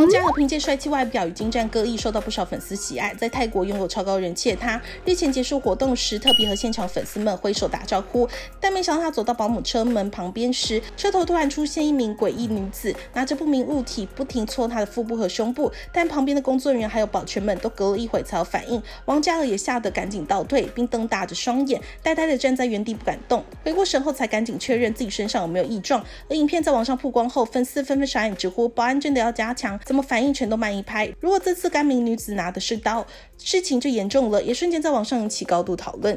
王嘉尔凭借帅气外表与精湛歌艺，受到不少粉丝喜爱，在泰国拥有超高人气的他，日前结束活动时，特别和现场粉丝们挥手打招呼。但没想到他走到保姆车门旁边时，车头突然出现一名诡异女子，拿着不明物体不停戳他的腹部和胸部。但旁边的工作人员还有保全们都隔了一会才有反应，王嘉尔也吓得赶紧倒退，并瞪大着双眼，呆呆的站在原地不敢动。回过神后才赶紧确认自己身上有没有异状。而影片在网上曝光后，粉丝纷纷傻眼直呼保安真的要加强，怎么反应全都慢一拍。如果这次该名女子拿的是刀，事情就严重了，也瞬间在网上引起高度讨论。